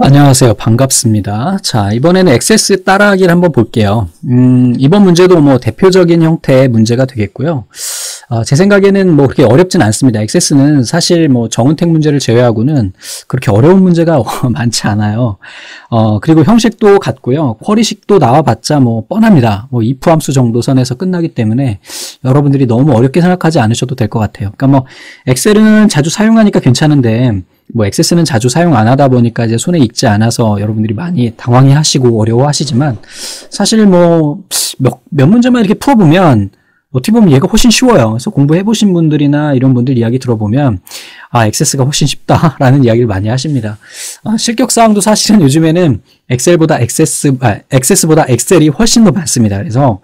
안녕하세요. 반갑습니다. 자, 이번에는 액세스 따라하기를 한번 볼게요. 음, 이번 문제도 뭐 대표적인 형태의 문제가 되겠고요. 어, 제 생각에는 뭐 그렇게 어렵진 않습니다. 액세스는 사실 뭐 정은택 문제를 제외하고는 그렇게 어려운 문제가 많지 않아요. 어, 그리고 형식도 같고요. 쿼리식도 나와봤자 뭐 뻔합니다. 뭐 if 함수 정도 선에서 끝나기 때문에 여러분들이 너무 어렵게 생각하지 않으셔도 될 것 같아요. 그러니까 뭐 엑셀은 자주 사용하니까 괜찮은데 뭐 액세스는 자주 사용 안 하다 보니까 이제 손에 익지 않아서 여러분들이 많이 당황해 하시고 어려워 하시지만 사실 뭐 몇, 몇 문제만 이렇게 풀어보면 어떻게 보면 얘가 훨씬 쉬워요. 그래서 공부해 보신 분들이나 이런 분들 이야기 들어보면 아, 액세스가 훨씬 쉽다라는 이야기를 많이 하십니다. 아, 실격 사항도 사실은 요즘에는 엑셀보다 엑세스, 아, 액세스보다 엑셀이 훨씬 더 많습니다. 그래서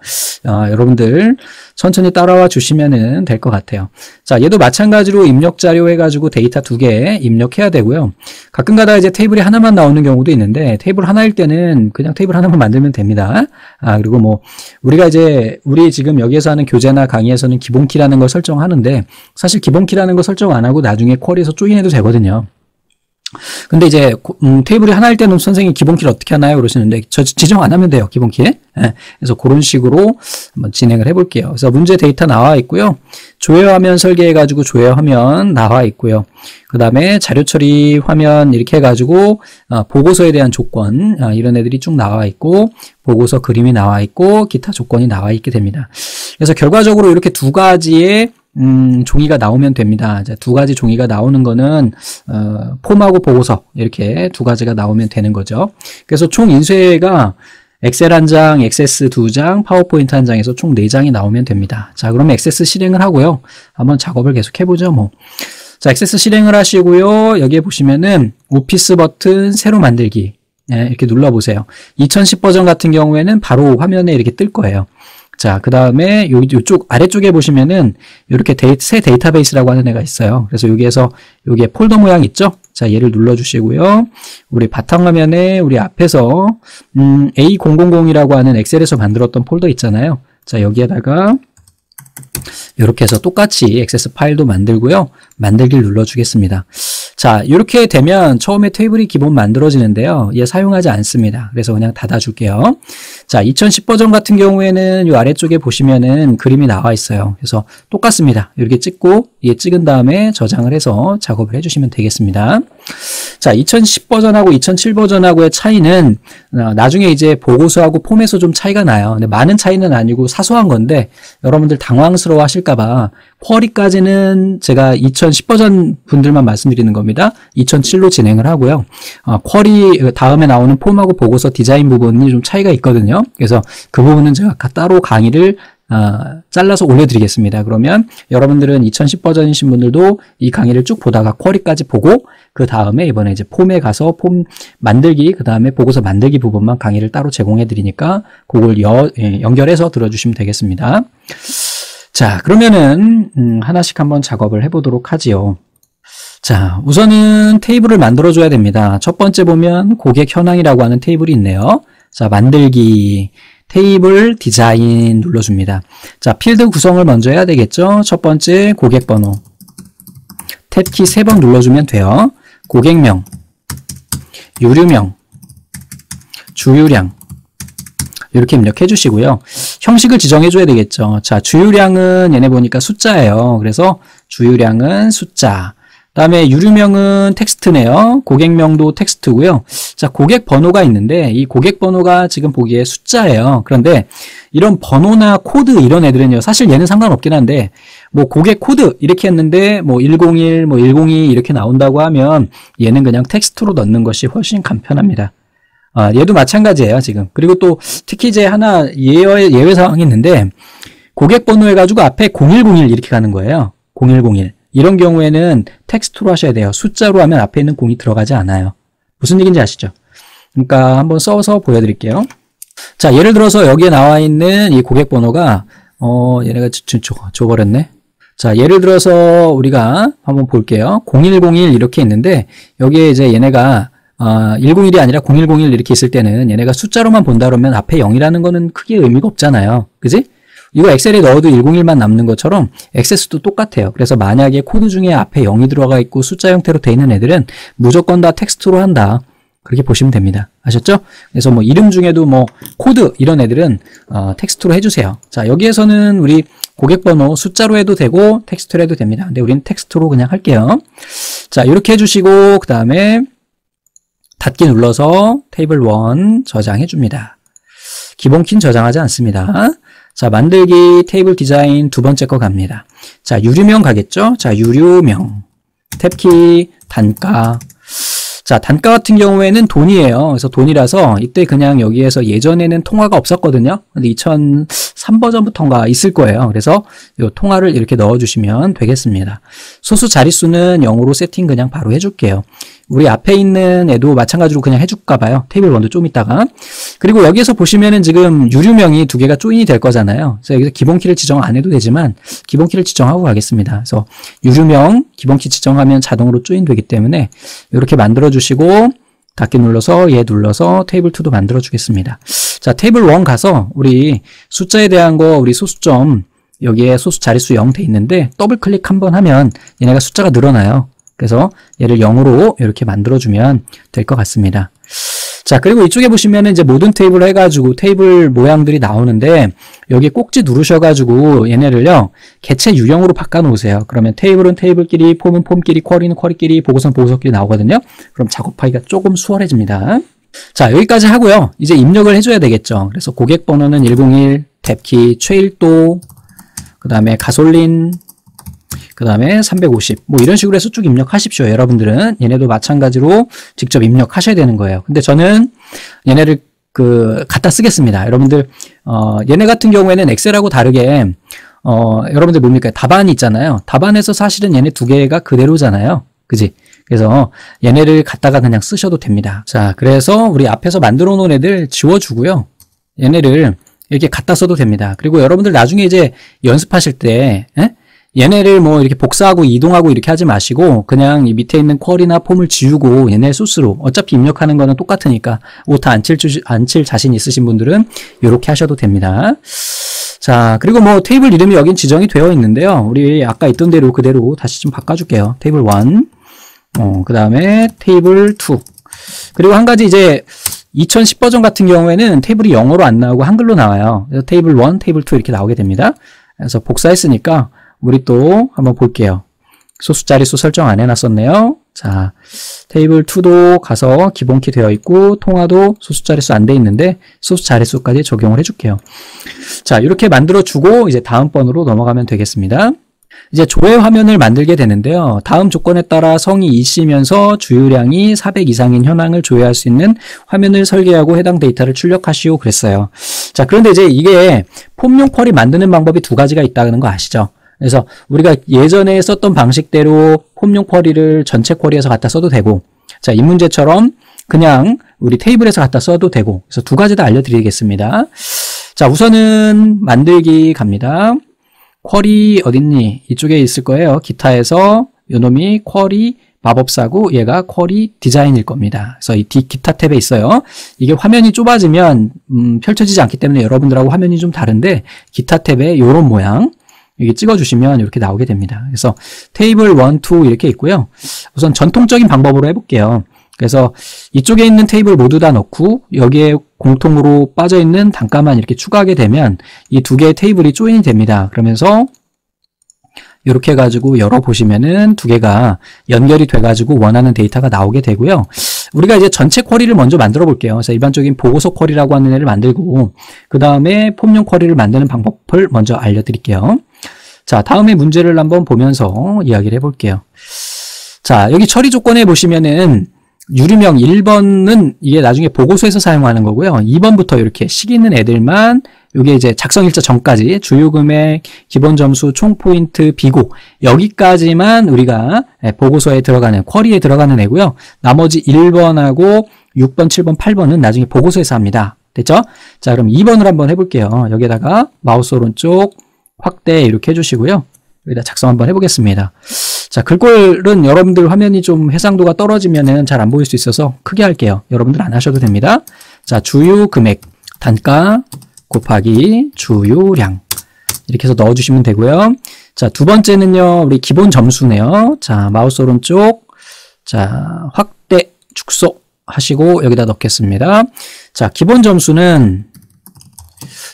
어, 여러분들 천천히 따라와 주시면 될 것 같아요. 자, 얘도 마찬가지로 입력 자료 해가지고 데이터 두 개 입력해야 되고요. 가끔가다 이제 테이블이 하나만 나오는 경우도 있는데 테이블 하나일 때는 그냥 테이블 하나만 만들면 됩니다. 아, 그리고 뭐 우리가 이제 우리 지금 여기에서 하는 교재나 강의에서는 기본키라는 걸 설정하는데 사실 기본키라는 걸 설정 안 하고 나중에 쿼리에서 조인해도 되거든요. 근데 이제 음, 테이블이 하나일 때는 선생님 기본키를 어떻게 하나요? 그러시는데 저 지정 안 하면 돼요. 기본키. 예. 그래서 그런 식으로 한번 진행을 해볼게요. 그래서 문제 데이터 나와 있고요. 조회 화면 설계해가지고 조회 화면 나와 있고요. 그 다음에 자료 처리 화면 이렇게 해가지고 어, 보고서에 대한 조건 어, 이런 애들이 쭉 나와 있고 보고서 그림이 나와 있고 기타 조건이 나와 있게 됩니다. 그래서 결과적으로 이렇게 두 가지의 음, 종이가 나오면 됩니다. 두 가지 종이가 나오는 거는 어, 폼하고 보고서 이렇게 두 가지가 나오면 되는 거죠. 그래서 총 인쇄가 엑셀 한 장, 액세스 두 장, 파워포인트 한 장에서 총 네 장이 나오면 됩니다. 자, 그러면 액세스 실행을 하고요. 한번 작업을 계속 해보죠, 뭐. 자, 액세스 실행을 하시고요. 여기에 보시면은 오피스 버튼 새로 만들기. 네, 이렇게 눌러보세요. 2010 버전 같은 경우에는 바로 화면에 이렇게 뜰 거예요. 자, 그 다음에 요, 요쪽 아래쪽에 보시면은 이렇게 데이, 새 데이터베이스라고 하는 애가 있어요. 그래서 여기에서 여기에 폴더 모양 있죠? 자, 얘를 눌러주시고요. 우리 바탕화면에 우리 앞에서 음, A000이라고 하는 엑셀에서 만들었던 폴더 있잖아요. 자, 여기에다가 이렇게 해서 똑같이 액세스 파일도 만들고요. 만들기를 눌러주겠습니다. 자, 이렇게 되면 처음에 테이블이 기본 만들어지는데요. 얘 사용하지 않습니다. 그래서 그냥 닫아줄게요. 자, 2010 버전 같은 경우에는 이 아래쪽에 보시면은 그림이 나와 있어요. 그래서 똑같습니다. 이렇게 찍고 얘 찍은 다음에 저장을 해서 작업을 해주시면 되겠습니다. 자, 2010 버전하고 2007 버전하고의 차이는 어, 나중에 이제 보고서하고 폼에서 좀 차이가 나요. 근데 많은 차이는 아니고 사소한 건데 여러분들 당황스러워 하실 까봐 쿼리까지는 제가 2010 버전 분들만 말씀드리는 겁니다. 2007로 진행을 하고요. 어, 쿼리 다음에 나오는 폼하고 보고서 디자인 부분이 좀 차이가 있거든요. 그래서 그 부분은 제가 따로 강의를 어, 잘라서 올려드리겠습니다. 그러면 여러분들은 2010 버전이신 분들도 이 강의를 쭉 보다가 쿼리까지 보고 그 다음에 이번에 이제 폼에 가서 폼 만들기 그 다음에 보고서 만들기 부분만 강의를 따로 제공해 드리니까 그걸 여, 예, 연결해서 들어주시면 되겠습니다. 자 그러면은 음, 하나씩 한번 작업을 해보도록 하지요. 자 우선은 테이블을 만들어 줘야 됩니다. 첫 번째 보면 고객 현황이라고 하는 테이블이 있네요. 자 만들기 테이블 디자인 눌러줍니다. 자, 필드 구성을 먼저 해야 되겠죠. 첫 번째 고객 번호. 탭키 3번 눌러주면 돼요. 고객명, 유류명, 주유량 이렇게 입력해 주시고요. 형식을 지정해 줘야 되겠죠. 자, 주유량은 얘네 보니까 숫자예요. 그래서 주유량은 숫자. 다음에 유류명은 텍스트네요. 고객명도 텍스트고요. 자, 고객 번호가 있는데 이 고객 번호가 지금 보기에 숫자예요. 그런데 이런 번호나 코드 이런 애들은요. 사실 얘는 상관없긴 한데 뭐 고객 코드 이렇게 했는데 뭐 101, 뭐 102 이렇게 나온다고 하면 얘는 그냥 텍스트로 넣는 것이 훨씬 간편합니다. 아, 얘도 마찬가지예요, 지금. 그리고 또 특히 이제 하나 예외, 예외 사항이 있는데 고객 번호 해가지고 앞에 0101 이렇게 가는 거예요. 0101. 이런 경우에는 텍스트로 하셔야 돼요. 숫자로 하면 앞에 있는 공이 들어가지 않아요. 무슨 얘기인지 아시죠? 그러니까 한번 써서 보여드릴게요. 자, 예를 들어서 여기에 나와 있는 이 고객 번호가 어, 얘네가 줘버렸네. 자, 예를 들어서 우리가 한번 볼게요. 0101 이렇게 있는데 여기에 이제 얘네가 어, 101이 아니라 0101 이렇게 있을 때는 얘네가 숫자로만 본다 그러면 앞에 0이라는 거는 크게 의미가 없잖아요. 그지? 이거 엑셀에 넣어도 101만 남는 것처럼 액세스도 똑같아요. 그래서 만약에 코드 중에 앞에 0이 들어가 있고 숫자 형태로 돼 있는 애들은 무조건 다 텍스트로 한다. 그렇게 보시면 됩니다. 아셨죠? 그래서 뭐 이름 중에도 뭐 코드 이런 애들은 어, 텍스트로 해주세요. 자 여기에서는 우리 고객 번호 숫자로 해도 되고 텍스트로 해도 됩니다. 근데 우리는 텍스트로 그냥 할게요. 자 이렇게 해주시고 그 다음에 닫기 눌러서 테이블 1 저장해 줍니다. 기본 키는 저장하지 않습니다. 자 만들기 테이블 디자인 두 번째 거 갑니다. 자 유료명 가겠죠? 자 유료명 탭키 단가 자, 단가 같은 경우에는 돈이에요. 그래서 돈이라서 이때 그냥 여기에서 예전에는 통화가 없었거든요. 근데 2003 버전부터인가 있을 거예요. 그래서 이 통화를 이렇게 넣어주시면 되겠습니다. 소수 자릿수는 0으로 세팅 그냥 바로 해줄게요. 우리 앞에 있는 애도 마찬가지로 그냥 해줄까 봐요. 테이블 원도 좀 있다가. 그리고 여기에서 보시면은 지금 유류명이 두 개가 조인이 될 거잖아요. 그래서 여기서 기본 키를 지정 안 해도 되지만 기본 키를 지정하고 가겠습니다. 그래서 유류명 기본 키 지정하면 자동으로 조인 되기 때문에 이렇게 만들어 주시고 닫기 눌러서 얘 눌러서 테이블 2도 만들어 주겠습니다. 자, 테이블 1 가서 우리 숫자에 대한 거 우리 소수점 여기에 소수 자릿수 0 돼 있는데 더블 클릭 한번 하면 얘네가 숫자가 늘어나요. 그래서 얘를 0으로 이렇게 만들어주면 될 것 같습니다. 자, 그리고 이쪽에 보시면은 이제 모든 테이블 해가지고 테이블 모양들이 나오는데 여기 꼭지 누르셔가지고 얘네를요 개체 유형으로 바꿔 놓으세요. 그러면 테이블은 테이블끼리, 폼은 폼끼리, 쿼리는 쿼리끼리, 보고서는 보고서끼리 나오거든요. 그럼 작업하기가 조금 수월해집니다. 자, 여기까지 하고요. 이제 입력을 해줘야 되겠죠. 그래서 고객 번호는 101, 탭키, 최일도, 그 다음에 가솔린, 그 다음에 350. 뭐 이런 식으로 해서 쭉 입력하십시오. 여러분들은 얘네도 마찬가지로 직접 입력하셔야 되는 거예요. 근데 저는 얘네를 그 갖다 쓰겠습니다. 여러분들 어 얘네 같은 경우에는 엑셀하고 다르게 어 여러분들 뭡니까? 답안이 있잖아요. 답안에서 사실은 얘네 두 개가 그대로잖아요. 그지? 그래서 얘네를 갖다가 그냥 쓰셔도 됩니다. 자, 그래서 우리 앞에서 만들어 놓은 애들 지워주고요. 얘네를 이렇게 갖다 써도 됩니다. 그리고 여러분들 나중에 이제 연습하실 때, 에? 얘네를 뭐 이렇게 복사하고 이동하고 이렇게 하지 마시고 그냥 이 밑에 있는 쿼리나 폼을 지우고 얘네 소스로 어차피 입력하는 거는 똑같으니까 오타 안 칠, 안 칠 자신 있으신 분들은 이렇게 하셔도 됩니다. 자 그리고 뭐 테이블 이름이 여긴 지정이 되어 있는데요. 우리 아까 있던 대로 그대로 다시 좀 바꿔줄게요. 테이블 1, 어, 그 다음에 테이블 2 그리고 한 가지 이제 2010 버전 같은 경우에는 테이블이 영어로 안 나오고 한글로 나와요. 그래서 테이블 1, 테이블 2 이렇게 나오게 됩니다. 그래서 복사했으니까 우리 또 한번 볼게요. 소수 자릿수 설정 안 해놨었네요. 자, 테이블 2도 가서 기본키 되어 있고 통화도 소수 자릿수 안 돼 있는데 소수 자릿수까지 적용을 해줄게요. 자, 이렇게 만들어주고 이제 다음 번으로 넘어가면 되겠습니다. 이제 조회 화면을 만들게 되는데요. 다음 조건에 따라 성이 이시면서 주유량이 400 이상인 현황을 조회할 수 있는 화면을 설계하고 해당 데이터를 출력하시오 그랬어요. 자, 그런데 이제 이게 폼용 쿼리 만드는 방법이 두 가지가 있다는 거 아시죠? 그래서 우리가 예전에 썼던 방식대로 폼용 쿼리를 전체 쿼리에서 갖다 써도 되고 자, 이 문제처럼 그냥 우리 테이블에서 갖다 써도 되고 그래서 두 가지 다 알려드리겠습니다. 자, 우선은 만들기 갑니다. 쿼리 어딨니? 이쪽에 있을 거예요. 기타에서 요놈이 쿼리 마법사고 얘가 쿼리 디자인일 겁니다. 그래서 이 기타 탭에 있어요. 이게 화면이 좁아지면 음, 펼쳐지지 않기 때문에 여러분들하고 화면이 좀 다른데 기타 탭에 이런 모양 여기 찍어주시면 이렇게 나오게 됩니다. 그래서 테이블 1, 2 이렇게 있고요. 우선 전통적인 방법으로 해볼게요. 그래서 이쪽에 있는 테이블 모두 다 넣고 여기에 공통으로 빠져있는 단가만 이렇게 추가하게 되면 이 두 개의 테이블이 조인이 됩니다. 그러면서 이렇게 해가지고 열어보시면은 두 개가 연결이 돼가지고 원하는 데이터가 나오게 되고요. 우리가 이제 전체 쿼리를 먼저 만들어 볼게요. 그래서 일반적인 보고서 쿼리라고 하는 애를 만들고 그 다음에 폼용 쿼리를 만드는 방법을 먼저 알려드릴게요. 자, 다음에 문제를 한번 보면서 이야기를 해볼게요. 자, 여기 처리 조건에 보시면은 유리명 1번은 이게 나중에 보고서에서 사용하는 거고요. 2번부터 이렇게 식 있는 애들만 이게 이제 작성일자 전까지 주요 금액, 기본 점수, 총 포인트, 비고 여기까지만 우리가 예, 보고서에 들어가는 쿼리에 들어가는 애고요. 나머지 1번하고 6번, 7번, 8번은 나중에 보고서에서 합니다. 됐죠? 자, 그럼 2번을 한번 해볼게요. 여기에다가 마우스 오른쪽 확대 이렇게 해주시고요. 여기다 작성 한번 해보겠습니다. 자, 글꼴은 여러분들 화면이 좀 해상도가 떨어지면은 잘 안 보일 수 있어서 크게 할게요. 여러분들 안 하셔도 됩니다. 자, 주요 금액, 단가 곱하기 주요량 이렇게 해서 넣어주시면 되고요. 자, 두 번째는요, 우리 기본 점수네요. 자, 마우스 오른쪽, 자, 확대, 축소 하시고 여기다 넣겠습니다. 자, 기본 점수는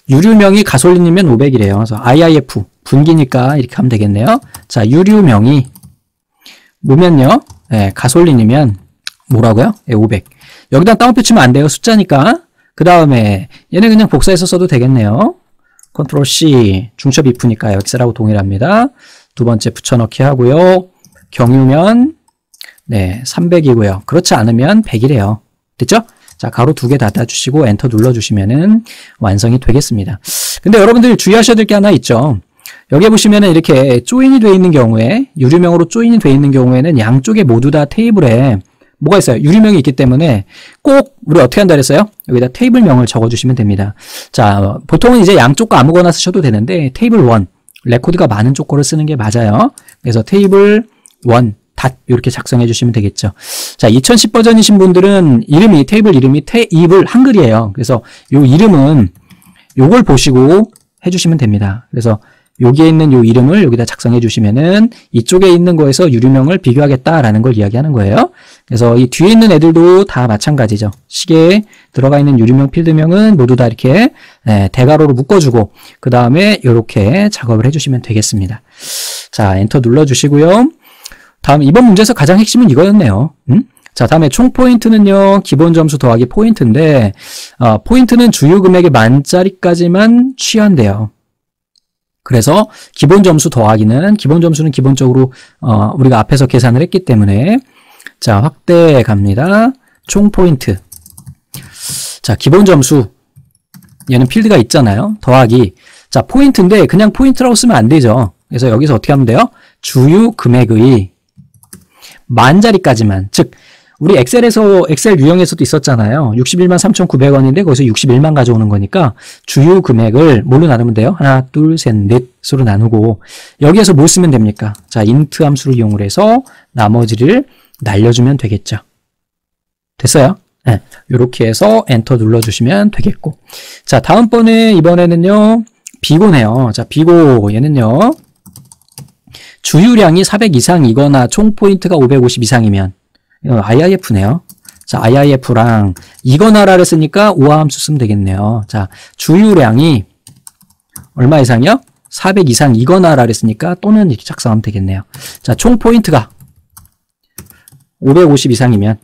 유류명이 가솔린이면 500이래요. 그래서 IIF 분기니까 이렇게 하면 되겠네요. 자, 유류명이 뭐면요? 네, 가솔린이면 뭐라고요? 네, 500. 여기다 따옴표 치면 안 돼요. 숫자니까. 그 다음에 얘네 그냥 복사해서 써도 되겠네요. 컨트롤 C 중첩 if니까 x라고 동일합니다. 두 번째 붙여넣기 하고요. 경유면 네 300이고요. 그렇지 않으면 100이래요. 됐죠? 자 가로 두 개 닫아주시고 엔터 눌러주시면은 완성이 되겠습니다. 근데 여러분들 주의하셔야 될 게 하나 있죠. 여기 보시면은 이렇게 조인이 되어 있는 경우에 유류명으로 조인이 되어 있는 경우에는 양쪽에 모두 다 테이블에 뭐가 있어요? 유리명이 있기 때문에 꼭 우리 어떻게 한다 그랬어요? 여기다 테이블명을 적어주시면 됩니다. 자, 보통은 이제 양쪽 거 아무거나 쓰셔도 되는데 테이블 1, 레코드가 많은 쪽 거를 쓰는 게 맞아요. 그래서 테이블 1, dot 이렇게 작성해 주시면 되겠죠. 자, 2010 버전이신 분들은 이름이 테이블 이름이 테이블 한글이에요. 그래서 요 이름은 요걸 보시고 해주시면 됩니다. 그래서 여기에 있는 요 이름을 여기다 작성해 주시면은 이쪽에 있는 거에서 유류명을 비교하겠다라는 걸 이야기하는 거예요. 그래서 이 뒤에 있는 애들도 다 마찬가지죠. 식에 들어가 있는 유류명 필드명은 모두 다 이렇게 네, 대괄호로 묶어주고 그 다음에 이렇게 작업을 해주시면 되겠습니다. 자 엔터 눌러주시고요. 다음 이번 문제에서 가장 핵심은 이거였네요. 음? 자, 다음에 총 포인트는요, 기본 점수 더하기 포인트인데, 어, 포인트는 주요 금액의 만짜리까지만 취한대요. 그래서 기본 점수 더하기는 기본 점수는 기본적으로 어, 우리가 앞에서 계산을 했기 때문에 자 확대 갑니다. 총 포인트 자 기본 점수 얘는 필드가 있잖아요. 더하기 자 포인트인데 그냥 포인트라고 쓰면 안 되죠. 그래서 여기서 어떻게 하면 돼요? 주유 금액의 만 자리까지만 즉 우리 엑셀에서 엑셀 유형에서도 있었잖아요. 61만 3,900원인데 거기서 61만 가져오는 거니까 주유 금액을 뭘로 나누면 돼요? 하나, 둘, 셋, 넷으로 나누고 여기에서 뭘 쓰면 됩니까? 자, Int 함수를 이용을 해서 나머지를 날려주면 되겠죠. 됐어요? 네, 이렇게 해서 엔터 눌러주시면 되겠고 자, 다음번에 이번에는요. 비고네요. 자, 비고 얘는요. 주유량이 400 이상이거나 총 포인트가 550 이상이면 IIF네요. 자, IIF랑 이거나라를 쓰니까 우아함수 쓰면 되겠네요. 자, 주유량이 얼마 이상이요? 400 이상 이거나라를 쓰니까 또는 이렇게 작성하면 되겠네요. 자, 총 포인트가 550 이상이면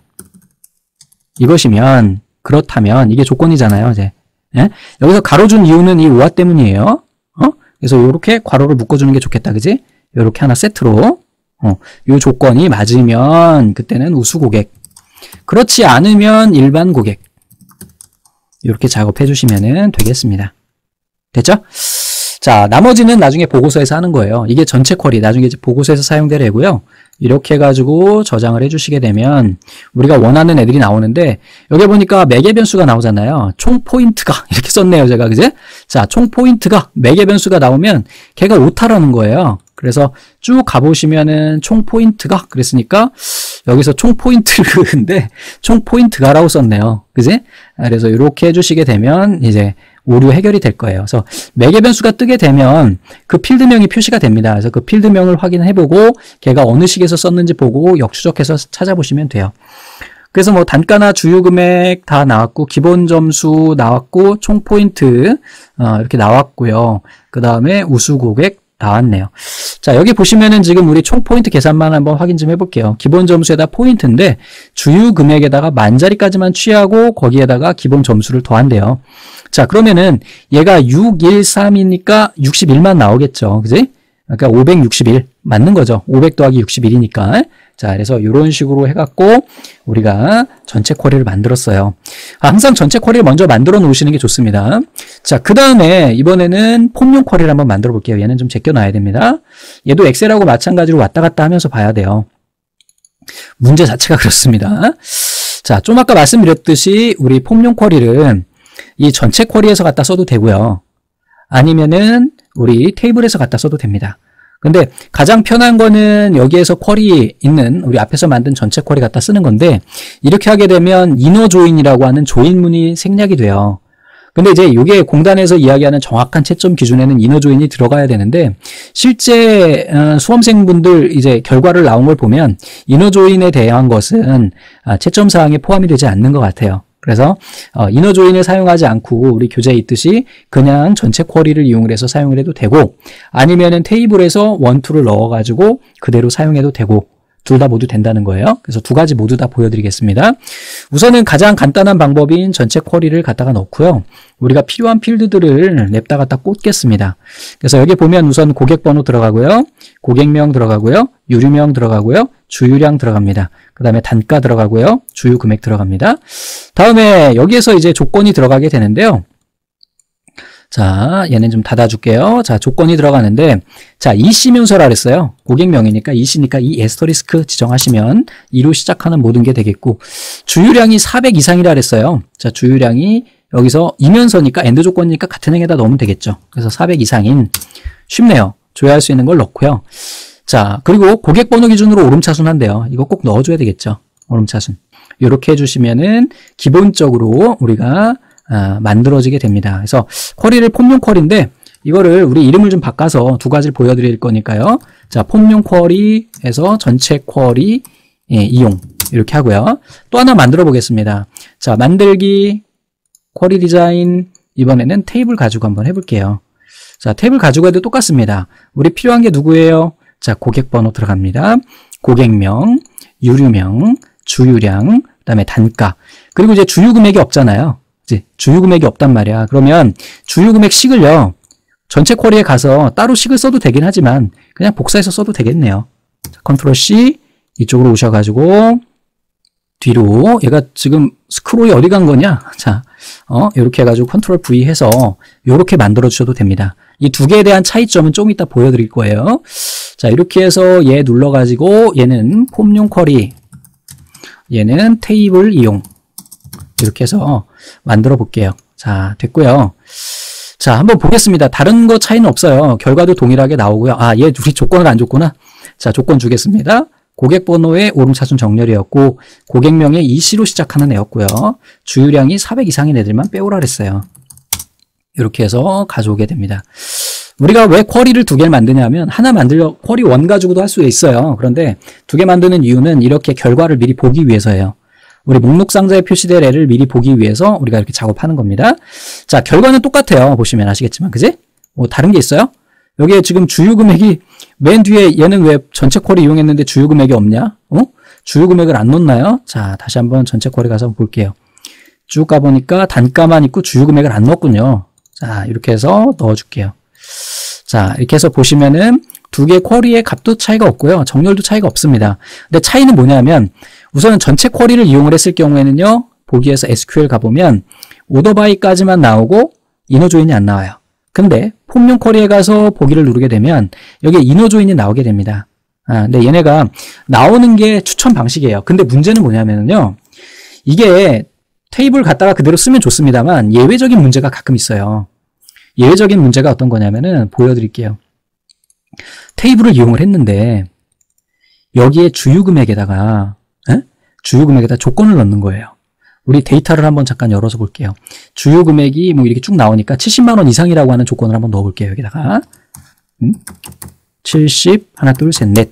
이것이면 그렇다면 이게 조건이잖아요. 이제 예? 여기서 가로 준 이유는 이 우아 때문이에요. 어? 그래서 이렇게 괄호를 묶어주는 게 좋겠다, 그지? 이렇게 하나 세트로 어, 요 조건이 맞으면 그때는 우수 고객. 그렇지 않으면 일반 고객. 이렇게 작업해 주시면 되겠습니다. 됐죠? 자, 나머지는 나중에 보고서에서 하는 거예요. 이게 전체 쿼리, 나중에 보고서에서 사용될 애고요. 이렇게 해가지고 저장을 해주시게 되면 우리가 원하는 애들이 나오는데 여기 보니까 매개 변수가 나오잖아요. 총 포인트가 이렇게 썼네요, 제가 그제? 자, 총 포인트가 매개 변수가 나오면 걔가 오타라는 거예요. 그래서 쭉 가보시면은 총 포인트가 그랬으니까 여기서 총 포인트를 근데 총 포인트가라고 썼네요. 그지? 그래서 이렇게 해주시게 되면 이제 오류 해결이 될 거예요. 그래서 매개 변수가 뜨게 되면 그 필드명이 표시가 됩니다. 그래서 그 필드명을 확인해보고 걔가 어느 식에서 썼는지 보고 역추적해서 찾아보시면 돼요. 그래서 뭐 단가나 주요 금액 다 나왔고 기본 점수 나왔고 총 포인트 어, 이렇게 나왔고요. 그 다음에 우수 고객 나왔네요. 자, 여기 보시면은 지금 우리 총 포인트 계산만 한번 확인 좀 해볼게요. 기본 점수에다 포인트인데 주유 금액에다가 만자리까지만 취하고 거기에다가 기본 점수를 더한대요. 자, 그러면은 얘가 613이니까 61만 나오겠죠. 그지? 그러니까 561 맞는 거죠. 500 더하기 61이니까. 자, 그래서 이런 식으로 해갖고 우리가 전체 쿼리를 만들었어요. 아, 항상 전체 쿼리를 먼저 만들어 놓으시는 게 좋습니다. 자, 그 다음에 이번에는 폼용 쿼리를 한번 만들어 볼게요. 얘는 좀 제껴놔야 됩니다. 얘도 엑셀하고 마찬가지로 왔다 갔다 하면서 봐야 돼요. 문제 자체가 그렇습니다. 자, 좀 아까 말씀드렸듯이 우리 폼용 쿼리를 이 전체 쿼리에서 갖다 써도 되고요. 아니면은 우리 테이블에서 갖다 써도 됩니다. 근데 가장 편한 거는 여기에서 쿼리 있는 우리 앞에서 만든 전체 쿼리 갖다 쓰는 건데 이렇게 하게 되면 이너 조인이라고 하는 조인문이 생략이 돼요. 근데 이제 이게 공단에서 이야기하는 정확한 채점 기준에는 이너 조인이 들어가야 되는데 실제 어, 수험생분들 이제 결과를 나온 걸 보면 이너 조인에 대한 것은 아, 채점 사항에 포함이 되지 않는 것 같아요. 그래서 어, 이너 조인을 사용하지 않고 우리 교재에 있듯이 그냥 전체 쿼리를 이용을 해서 사용을 해도 되고 아니면은 테이블에서 원투를 넣어가지고 그대로 사용해도 되고 둘 다 모두 된다는 거예요. 그래서 두 가지 모두 다 보여드리겠습니다. 우선은 가장 간단한 방법인 전체 쿼리를 갖다가 넣고요. 우리가 필요한 필드들을 냅다 갖다 꽂겠습니다. 그래서 여기 보면 우선 고객 번호 들어가고요. 고객명 들어가고요. 유류명 들어가고요. 주유량 들어갑니다. 그 다음에 단가 들어가고요. 주유 금액 들어갑니다. 다음에 여기에서 이제 조건이 들어가게 되는데요. 자, 얘는 좀 닫아줄게요. 자, 조건이 들어가는데, 자, 이시명서라 그랬어요. 고객명이니까 이시니까 이 에스터리스크 지정하시면 2로 시작하는 모든 게 되겠고, 주유량이 400 이상이라 그랬어요. 자, 주유량이 여기서 이면서니까 AND 조건이니까 같은 행에다 넣으면 되겠죠. 그래서 400 이상인 쉽네요. 조회할 수 있는 걸 넣고요. 자, 그리고 고객 번호 기준으로 오름차순 한대요. 이거 꼭 넣어줘야 되겠죠. 오름차순. 이렇게 해주시면은 기본적으로 우리가 아, 만들어지게 됩니다. 그래서 쿼리를 폼용 쿼리인데 이거를 우리 이름을 좀 바꿔서 두 가지를 보여드릴 거니까요. 자, 폼용 쿼리에서 전체 쿼리 예, 이용 이렇게 하고요. 또 하나 만들어 보겠습니다. 자, 만들기 쿼리 디자인 이번에는 테이블 가지고 한번 해볼게요. 자, 테이블 가지고 해도 똑같습니다. 우리 필요한 게 누구예요? 자, 고객 번호 들어갑니다. 고객명, 유류명, 주유량, 그 다음에 단가. 그리고 이제 주유 금액이 없잖아요. 이제 주유 금액이 없단 말이야. 그러면 주유 금액 식을요. 전체 쿼리에 가서 따로 식을 써도 되긴 하지만 그냥 복사해서 써도 되겠네요. 컨트롤 C 이쪽으로 오셔가지고 뒤로 얘가 지금 스크롤이 어디 간 거냐? 자, 어, 이렇게 해가지고 컨트롤 V 해서 이렇게 만들어 주셔도 됩니다. 이 두 개에 대한 차이점은 좀 이따 보여드릴 거예요. 자, 이렇게 해서 얘 눌러가지고 얘는 폼용 쿼리, 얘는 테이블 이용 이렇게 해서 만들어 볼게요. 자, 됐고요. 자, 한번 보겠습니다. 다른 거 차이는 없어요. 결과도 동일하게 나오고요. 아, 얘 우리 조건을 안 줬구나. 자, 조건 주겠습니다. 고객 번호의 오름차순 정렬이었고 고객명의 이시로 시작하는 애였고요. 주유량이 400 이상인 애들만 빼오라 그랬어요. 이렇게 해서 가져오게 됩니다. 우리가 왜 쿼리를 두 개를 만드냐면 하나 만들려 쿼리 원 가지고도 할 수 있어요. 그런데 두 개 만드는 이유는 이렇게 결과를 미리 보기 위해서예요. 우리 목록 상자에 표시될 애를 미리 보기 위해서 우리가 이렇게 작업하는 겁니다. 자, 결과는 똑같아요. 보시면 아시겠지만, 그지? 뭐 다른 게 있어요? 여기에 지금 주유 금액이 맨 뒤에 얘는 왜 전체 쿼리 이용했는데 주유 금액이 없냐? 어? 주유 금액을 안 넣나요? 자, 다시 한번 전체 쿼리 가서 볼게요. 쭉 가보니까 단가만 있고 주유 금액을 안 넣었군요. 자, 이렇게 해서 넣어줄게요. 자, 이렇게 해서 보시면은 두 개 쿼리의 값도 차이가 없고요. 정렬도 차이가 없습니다. 근데 차이는 뭐냐면 우선은 전체 쿼리를 이용을 했을 경우에는요. 보기에서 SQL 가보면 오더바이까지만 나오고 이너 조인이 안 나와요. 근데 폼용 쿼리에 가서 보기를 누르게 되면 여기에 이너 조인이 나오게 됩니다. 아, 근데 얘네가 나오는 게 추천 방식이에요. 근데 문제는 뭐냐면요. 이게 테이블 갖다가 그대로 쓰면 좋습니다만 예외적인 문제가 가끔 있어요. 예외적인 문제가 어떤 거냐면은 보여드릴게요. 테이블을 이용을 했는데 여기에 주유 금액에다가 주유 금액에다 조건을 넣는 거예요. 우리 데이터를 한번 잠깐 열어서 볼게요. 주유 금액이 뭐 이렇게 쭉 나오니까 70만 원 이상이라고 하는 조건을 한번 넣어 볼게요. 여기다가 음? 70 하나 둘 셋 넷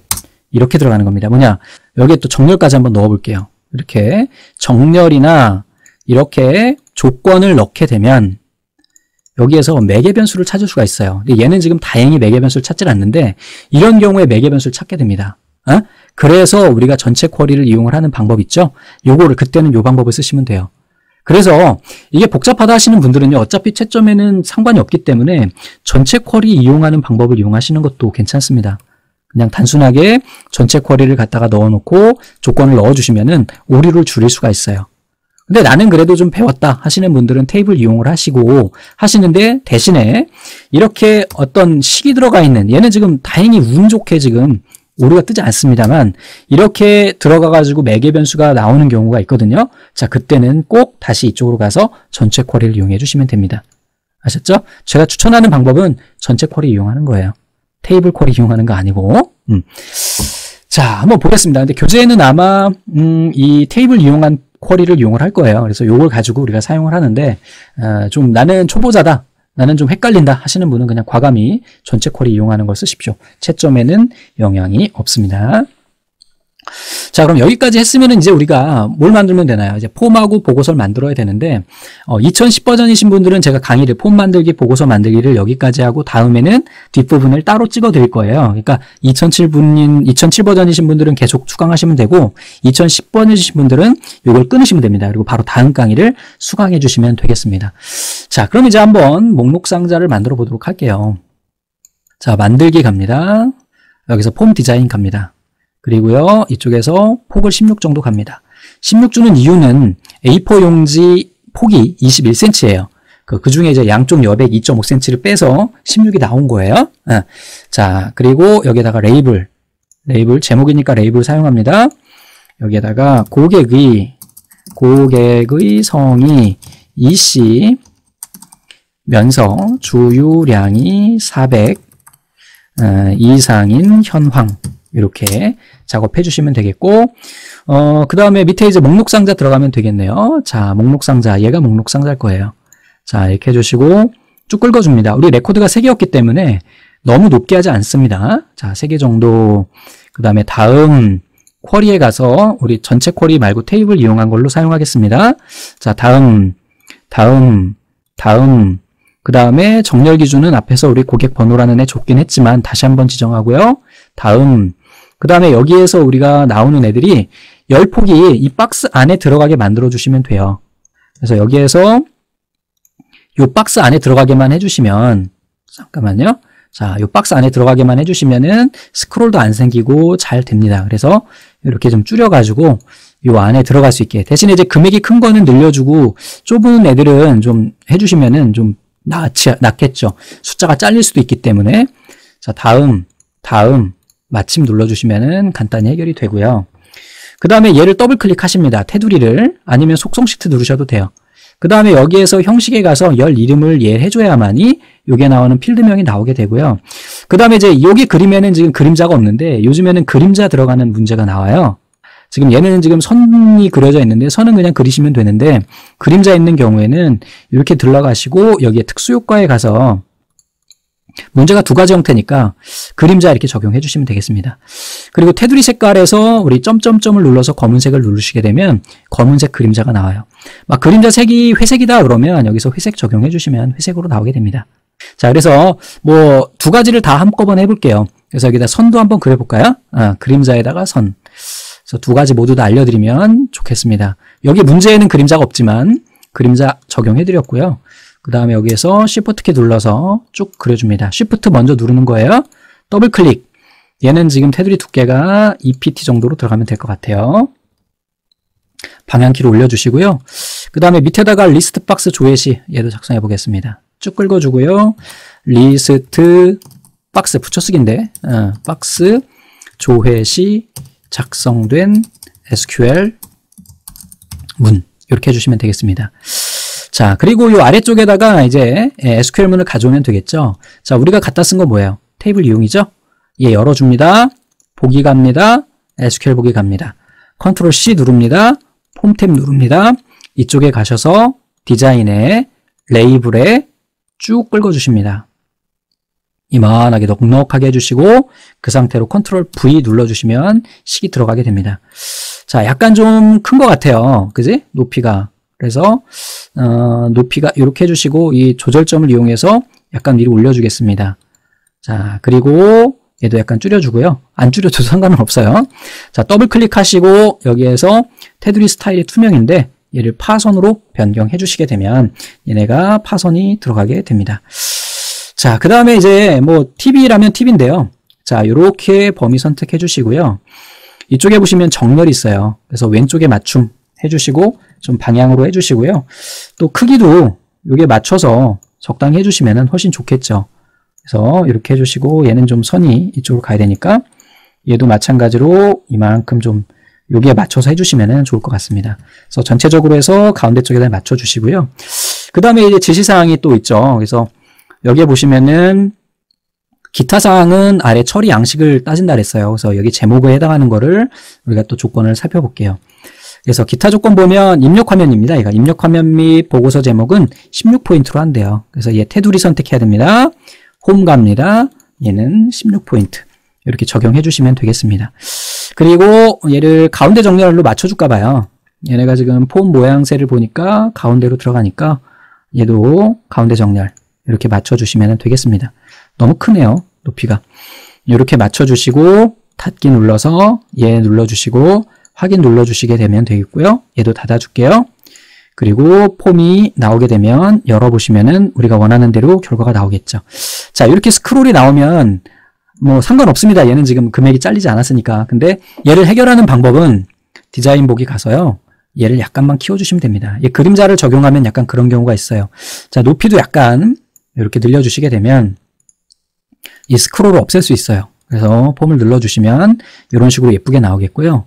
이렇게 들어가는 겁니다. 뭐냐? 여기에 또 정렬까지 한번 넣어 볼게요. 이렇게 정렬이나 이렇게 조건을 넣게 되면 여기에서 매개 변수를 찾을 수가 있어요. 얘는 지금 다행히 매개 변수를 찾질 않는데 이런 경우에 매개 변수를 찾게 됩니다. 어? 그래서 우리가 전체 쿼리를 이용을 하는 방법 있죠? 요거를 그때는 요 방법을 쓰시면 돼요. 그래서 이게 복잡하다 하시는 분들은요, 어차피 채점에는 상관이 없기 때문에 전체 쿼리 이용하는 방법을 이용하시는 것도 괜찮습니다. 그냥 단순하게 전체 쿼리를 갖다가 넣어놓고 조건을 넣어주시면은 오류를 줄일 수가 있어요. 근데 나는 그래도 좀 배웠다 하시는 분들은 테이블 이용을 하시고 하시는데 대신에 이렇게 어떤 식이 들어가 있는 얘는 지금 다행히 운 좋게 지금 오류가 뜨지 않습니다만 이렇게 들어가 가지고 매개 변수가 나오는 경우가 있거든요. 자, 그때는 꼭 다시 이쪽으로 가서 전체 쿼리를 이용해 주시면 됩니다. 아셨죠? 제가 추천하는 방법은 전체 쿼리 이용하는 거예요. 테이블 쿼리 이용하는 거 아니고. 음. 자, 한번 보겠습니다. 근데 교재에는 아마 음, 이 테이블 이용한 쿼리를 이용을 할 거예요. 그래서 요걸 가지고 우리가 사용을 하는데 어, 좀 나는 초보자다. 나는 좀 헷갈린다 하시는 분은 그냥 과감히 전체 쿼리 이용하는 걸 쓰십시오. 채점에는 영향이 없습니다. 자, 그럼 여기까지 했으면 이제 우리가 뭘 만들면 되나요? 이제 폼하고 보고서를 만들어야 되는데, 어, 2010 버전이신 분들은 제가 강의를 폼 만들기, 보고서 만들기를 여기까지 하고 다음에는 뒷부분을 따로 찍어 드릴 거예요. 그러니까 2007분인, 2007 버전이신 분들은 계속 추강하시면 되고, 2010 버전이신 분들은 이걸 끊으시면 됩니다. 그리고 바로 다음 강의를 수강해 주시면 되겠습니다. 자, 그럼 이제 한번 목록 상자를 만들어 보도록 할게요. 자, 만들기 갑니다. 여기서 폼 디자인 갑니다. 그리고요, 이쪽에서 폭을 16 정도 갑니다. 16 주는 이유는 A4 용지 폭이 21cm예요. 그, 그 중에 이제 양쪽 여백 2.5cm를 빼서 16이 나온 거예요. 네. 자, 그리고 여기다가 레이블. 레이블, 제목이니까 레이블 사용합니다. 여기에다가 고객의, 고객의 성이 이씨, 면서 주유량이 400 어, 이상인 현황. 이렇게 작업해 주시면 되겠고 어, 그 다음에 밑에 이제 목록 상자 들어가면 되겠네요. 자, 목록 상자. 얘가 목록 상자일 거예요. 자, 이렇게 해주시고 쭉 긁어줍니다. 우리 레코드가 3개였기 때문에 너무 높게 하지 않습니다. 자, 3개 정도. 그 다음에 다음 쿼리에 가서 우리 전체 쿼리 말고 테이블 이용한 걸로 사용하겠습니다. 자, 다음, 다음, 다음, 그 다음에 정렬 기준은 앞에서 우리 고객 번호라는 애 줬긴 했지만 다시 한번 지정하고요. 다음, 그 다음에 여기에서 우리가 나오는 애들이 열폭이 이 박스 안에 들어가게 만들어 주시면 돼요. 그래서 여기에서 이 박스 안에 들어가게만 해주시면 잠깐만요. 자, 이 박스 안에 들어가게만 해주시면은 스크롤도 안 생기고 잘 됩니다. 그래서 이렇게 좀 줄여가지고 이 안에 들어갈 수 있게. 대신에 이제 금액이 큰 거는 늘려주고 좁은 애들은 좀 해주시면은 좀 낫지, 낫겠죠. 숫자가 잘릴 수도 있기 때문에. 자, 다음, 다음, 마침 눌러주시면은 간단히 해결이 되고요. 그 다음에 얘를 더블 클릭하십니다. 테두리를 아니면 속성 시트 누르셔도 돼요. 그 다음에 여기에서 형식에 가서 열 이름을 얘 해줘야만이 요게 나오는 필드명이 나오게 되고요. 그 다음에 이제 여기 그림에는 지금 그림자가 없는데 요즘에는 그림자 들어가는 문제가 나와요. 지금 얘는 지금 선이 그려져 있는데 선은 그냥 그리시면 되는데 그림자 있는 경우에는 이렇게 들러가시고 여기에 특수효과에 가서 문제가 두 가지 형태니까 그림자 이렇게 적용해 주시면 되겠습니다. 그리고 테두리 색깔에서 우리 점점점을 눌러서 검은색을 누르시게 되면 검은색 그림자가 나와요. 막 그림자 색이 회색이다 그러면 여기서 회색 적용해 주시면 회색으로 나오게 됩니다. 자, 그래서 뭐 두 가지를 다 한꺼번에 해볼게요. 그래서 여기다 선도 한번 그려볼까요? 아, 그림자에다가 선. 그래서 두 가지 모두 다 알려드리면 좋겠습니다. 여기 문제에는 그림자가 없지만 그림자 적용해드렸고요. 그 다음에 여기에서 Shift 키 눌러서 쭉 그려줍니다. Shift 먼저 누르는 거예요. 더블 클릭. 얘는 지금 테두리 두께가 2pt 정도로 들어가면 될 것 같아요. 방향키를 올려주시고요. 그 다음에 밑에다가 리스트 박스 조회시 얘도 작성해 보겠습니다. 쭉 긁어주고요. 리스트 박스 붙여쓰기인데 어, 박스 조회시 작성된 SQL 문 이렇게 해주시면 되겠습니다. 자, 그리고 이 아래쪽에다가 이제 SQL문을 가져오면 되겠죠. 자, 우리가 갖다 쓴건 뭐예요? 테이블 이용이죠? 예, 열어줍니다. 보기 갑니다. SQL 보기 갑니다. 컨트롤 C 누릅니다. 폼 탭 누릅니다. 이쪽에 가셔서 디자인에 레이블에 쭉 긁어주십니다. 이만하게 넉넉하게 해주시고 그 상태로 컨트롤 V 눌러주시면 식이 들어가게 됩니다. 자, 약간 좀 큰 것 같아요. 그지? 높이가. 그래서 어, 높이가 이렇게 해주시고 이 조절점을 이용해서 약간 위로 올려주겠습니다. 자 그리고 얘도 약간 줄여주고요. 안 줄여도 상관은 없어요. 자 더블 클릭하시고 여기에서 테두리 스타일이 투명인데 얘를 파선으로 변경해 주시게 되면 얘네가 파선이 들어가게 됩니다. 자, 그 다음에 이제 뭐 TV라면 TV인데요. 자, 이렇게 범위 선택해 주시고요. 이쪽에 보시면 정렬이 있어요. 그래서 왼쪽에 맞춤 해주시고 좀 방향으로 해주시고요. 또 크기도 이게 맞춰서 적당히 해주시면 훨씬 좋겠죠. 그래서 이렇게 해주시고 얘는 좀 선이 이쪽으로 가야 되니까 얘도 마찬가지로 이만큼 좀 여기에 맞춰서 해주시면 좋을 것 같습니다. 그래서 전체적으로 해서 가운데 쪽에다 맞춰주시고요. 그 다음에 이제 지시사항이 또 있죠. 그래서 여기에 보시면은 기타 사항은 아래 처리 양식을 따진다 그랬어요. 그래서 여기 제목에 해당하는 거를 우리가 또 조건을 살펴볼게요. 그래서 기타 조건 보면 입력 화면입니다. 얘가 입력 화면 및 보고서 제목은 16포인트로 한대요. 그래서 얘 테두리 선택해야 됩니다. 홈 갑니다. 얘는 16포인트. 이렇게 적용해 주시면 되겠습니다. 그리고 얘를 가운데 정렬로 맞춰줄까 봐요. 얘네가 지금 폼 모양새를 보니까 가운데로 들어가니까 얘도 가운데 정렬 이렇게 맞춰주시면 되겠습니다. 너무 크네요. 높이가. 이렇게 맞춰주시고 닫기 눌러서 얘 눌러주시고 확인 눌러주시게 되면 되겠고요. 얘도 닫아줄게요. 그리고 폼이 나오게 되면 열어보시면은 우리가 원하는 대로 결과가 나오겠죠. 자, 이렇게 스크롤이 나오면 뭐 상관없습니다. 얘는 지금 금액이 잘리지 않았으니까. 근데 얘를 해결하는 방법은 디자인 보기 가서요. 얘를 약간만 키워주시면 됩니다. 이 그림자를 적용하면 약간 그런 경우가 있어요. 자, 높이도 약간 이렇게 늘려주시게 되면 이 스크롤을 없앨 수 있어요. 그래서 폼을 눌러주시면 이런 식으로 예쁘게 나오겠고요.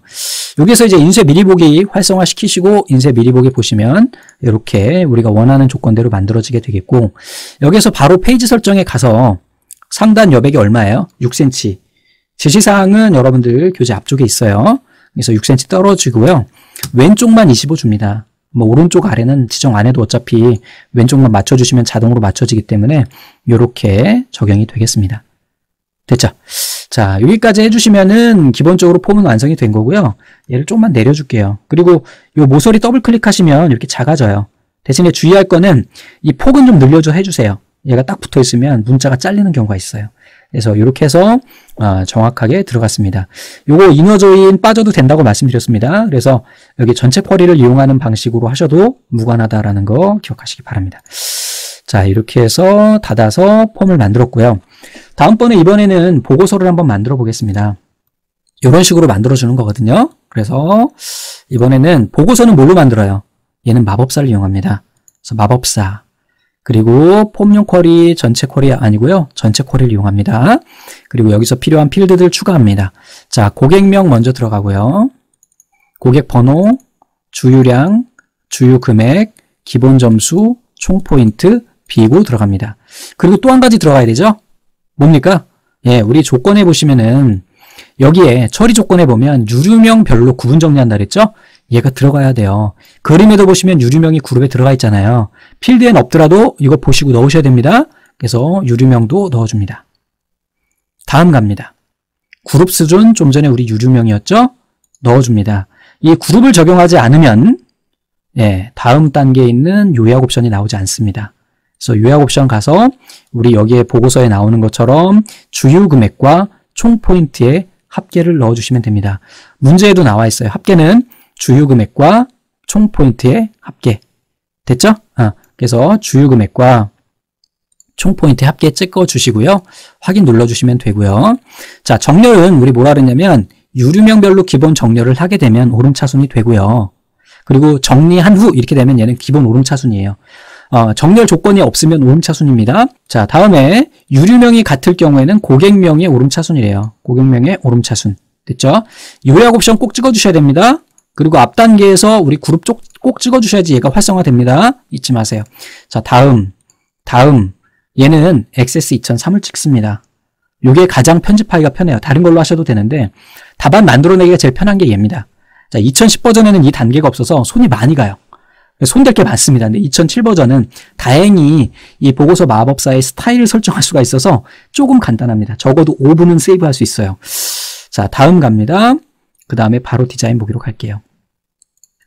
여기서 이제 인쇄 미리 보기 활성화 시키시고 인쇄 미리 보기 보시면 이렇게 우리가 원하는 조건대로 만들어지게 되겠고 여기서 바로 페이지 설정에 가서 상단 여백이 얼마예요? 6cm. 지시사항은 여러분들 교재 앞쪽에 있어요. 그래서 6cm 떨어지고요. 왼쪽만 25 줍니다. 뭐 오른쪽 아래는 지정 안 해도 어차피 왼쪽만 맞춰주시면 자동으로 맞춰지기 때문에 이렇게 적용이 되겠습니다. 됐죠? 자 여기까지 해주시면은 기본적으로 폼은 완성이 된 거고요. 얘를 조금만 내려줄게요. 그리고 이 모서리 더블 클릭하시면 이렇게 작아져요. 대신에 주의할 거는 이 폭은 좀 늘려줘 해주세요. 얘가 딱 붙어 있으면 문자가 잘리는 경우가 있어요. 그래서 이렇게 해서 어, 정확하게 들어갔습니다. 요거 이너 조인 빠져도 된다고 말씀드렸습니다. 그래서 여기 전체 쿼리를 이용하는 방식으로 하셔도 무관하다라는 거 기억하시기 바랍니다. 자 이렇게 해서 닫아서 폼을 만들었고요. 다음번에 이번에는 보고서를 한번 만들어 보겠습니다. 이런 식으로 만들어 주는 거거든요. 그래서 이번에는 보고서는 뭘로 만들어요? 얘는 마법사를 이용합니다. 그래서 마법사 그리고 폼용 쿼리 전체 쿼리 아니고요. 전체 쿼리를 이용합니다. 그리고 여기서 필요한 필드들 추가합니다. 자, 고객명 먼저 들어가고요. 고객 번호, 주유량, 주유 금액, 기본 점수, 총 포인트, 비고 들어갑니다. 그리고 또 한 가지 들어가야 되죠? 뭡니까? 예, 우리 조건에 보시면은 여기에 처리 조건에 보면 유류명별로 구분 정리한다 그랬죠? 얘가 들어가야 돼요. 그림에도 보시면 유류명이 그룹에 들어가 있잖아요. 필드엔 없더라도 이거 보시고 넣으셔야 됩니다. 그래서 유류명도 넣어줍니다. 다음 갑니다. 그룹 수준 좀 전에 우리 유류명이었죠? 넣어줍니다. 이 그룹을 적용하지 않으면 예, 다음 단계에 있는 요약 옵션이 나오지 않습니다. 그래서 요약 옵션 가서 우리 여기에 보고서에 나오는 것처럼 주유 금액과 총 포인트의 합계를 넣어주시면 됩니다. 문제에도 나와 있어요. 합계는 주유 금액과 총 포인트의 합계. 됐죠? 아, 그래서 주유 금액과 총 포인트 합계 찍어 주시고요. 확인 눌러 주시면 되고요. 자, 정렬은 우리 뭐라 그랬냐면 유류명별로 기본 정렬을 하게 되면 오름차순이 되고요. 그리고 정리한 후 이렇게 되면 얘는 기본 오름차순이에요. 어, 정렬 조건이 없으면 오름차순입니다. 자, 다음에 유류명이 같을 경우에는 고객명의 오름차순이래요. 고객명의 오름차순. 됐죠? 요약 옵션 꼭 찍어주셔야 됩니다. 그리고 앞 단계에서 우리 그룹 쪽 꼭 찍어주셔야지 얘가 활성화됩니다. 잊지 마세요. 자, 다음, 다음. 얘는 XS 2003을 찍습니다. 이게 가장 편집하기가 편해요. 다른 걸로 하셔도 되는데 답안 만들어내기가 제일 편한 게 얘입니다. 자, 2010 버전에는 이 단계가 없어서 손이 많이 가요. 손댈 게 많습니다. 근데 2007 버전은 다행히 이 보고서 마법사의 스타일을 설정할 수가 있어서 조금 간단합니다. 적어도 5분은 세이브할 수 있어요. 자, 다음 갑니다. 그 다음에 바로 디자인 보기로 갈게요.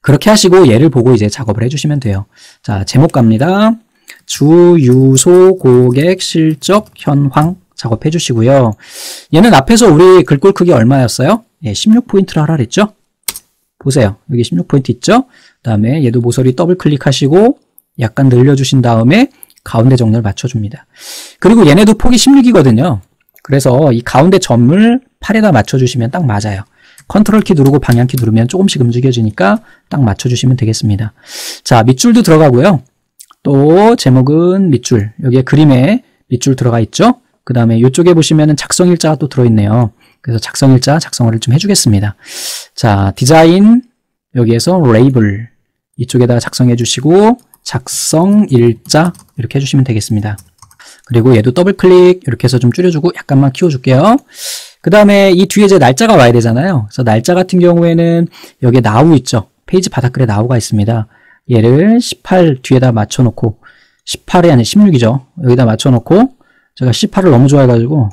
그렇게 하시고 얘를 보고 이제 작업을 해주시면 돼요. 자, 제목 갑니다. 주유소 고객 실적 현황 작업해 주시고요. 얘는 앞에서 우리 글꼴 크기 얼마였어요? 예, 16포인트를 하라 그랬죠? 보세요. 여기 16포인트 있죠? 그 다음에 얘도 모서리 더블 클릭하시고 약간 늘려주신 다음에 가운데 정렬 맞춰줍니다. 그리고 얘네도 폭이 16이거든요. 그래서 이 가운데 점을 팔에다 맞춰주시면 딱 맞아요. 컨트롤 키 누르고 방향 키 누르면 조금씩 움직여지니까 딱 맞춰주시면 되겠습니다. 자, 밑줄도 들어가고요. 또 제목은 밑줄. 여기에 그림에 밑줄 들어가 있죠? 그 다음에 이쪽에 보시면 작성일자가 또 들어있네요. 그래서 작성일자 작성을 좀 해주겠습니다. 자, 디자인 여기에서 레이블 이쪽에다가 작성해 주시고 작성일자 이렇게 해주시면 되겠습니다. 그리고 얘도 더블 클릭 이렇게 해서 좀 줄여주고 약간만 키워줄게요. 그 다음에 이 뒤에 이제 날짜가 와야 되잖아요. 그래서 날짜 같은 경우에는 여기에 Now 있죠. 페이지 바닥글에 Now가 있습니다. 얘를 18 뒤에다 맞춰놓고 18이 아니 16이죠. 여기다 맞춰놓고 제가 18을 너무 좋아해가지고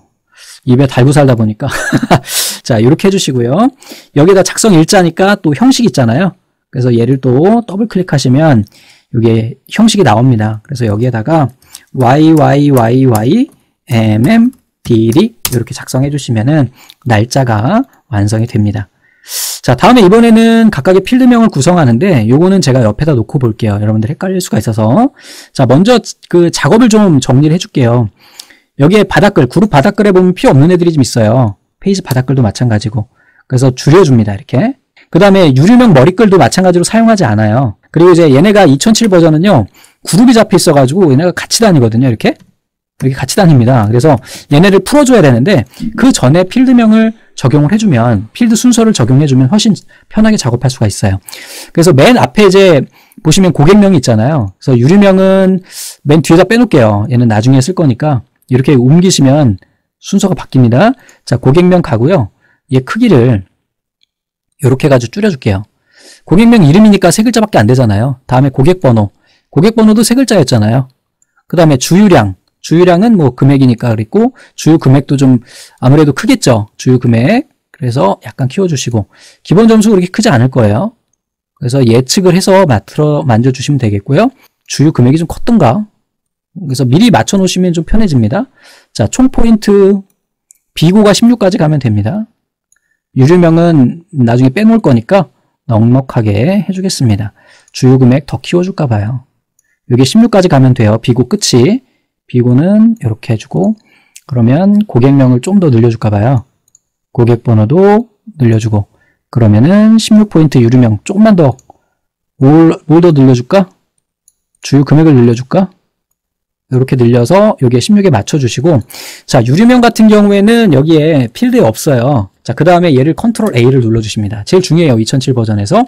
입에 달고 살다 보니까 자 이렇게 해주시고요. 여기다 작성 일자니까 또 형식 있잖아요. 그래서 얘를 또 더블 클릭하시면 이게 형식이 나옵니다. 그래서 여기에다가 y y y y m m d d 이렇게 작성해 주시면은 날짜가 완성이 됩니다. 자, 다음에 이번에는 각각의 필드명을 구성하는데 요거는 제가 옆에다 놓고 볼게요. 여러분들 헷갈릴 수가 있어서. 자, 먼저 그 작업을 좀 정리를 해 줄게요. 여기에 바닥글, 그룹 바닥글에 보면 필요 없는 애들이 좀 있어요. 페이지 바닥글도 마찬가지고. 그래서 줄여줍니다. 이렇게. 그 다음에 유류명 머리글도 마찬가지로 사용하지 않아요. 그리고 이제 얘네가 2007 버전은요, 그룹이 잡혀 있어가지고 얘네가 같이 다니거든요. 이렇게. 이렇게 같이 다닙니다. 그래서 얘네를 풀어줘야 되는데 그 전에 필드명을 적용을 해주면 필드 순서를 적용해주면 훨씬 편하게 작업할 수가 있어요. 그래서 맨 앞에 이제 보시면 고객명이 있잖아요. 그래서 유류명은 맨 뒤에다 빼놓을게요. 얘는 나중에 쓸 거니까 이렇게 옮기시면 순서가 바뀝니다. 자 고객명 가고요. 얘 크기를 이렇게 가지고 줄여줄게요. 고객명 이름이니까 세 글자밖에 안 되잖아요. 다음에 고객번호. 고객번호도 세 글자였잖아요. 그 다음에 주유량. 주유량은 뭐 금액이니까 그랬고 주유 금액도 좀 아무래도 크겠죠. 주유 금액. 그래서 약간 키워주시고 기본 점수 그렇게 크지 않을 거예요. 그래서 예측을 해서 맞춰 만져주시면 되겠고요. 주유 금액이 좀 컸던가. 그래서 미리 맞춰 놓으시면 좀 편해집니다. 자, 총 포인트 비고가 16까지 가면 됩니다. 유류명은 나중에 빼놓을 거니까 넉넉하게 해주겠습니다. 주유 금액 더 키워줄까 봐요. 이게 16까지 가면 돼요. 비고 끝이. 비고는 이렇게 해주고 그러면 고객명을 좀 더 늘려줄까 봐요. 고객 번호도 늘려주고 그러면은 16포인트 유류명 조금만 더 뭘 더 늘려줄까? 주유 금액을 늘려줄까? 이렇게 늘려서 여기에 16에 맞춰주시고 자 유류명 같은 경우에는 여기에 필드에 없어요. 자그 다음에 얘를 컨트롤 A를 눌러주십니다. 제일 중요해요. 2007 버전에서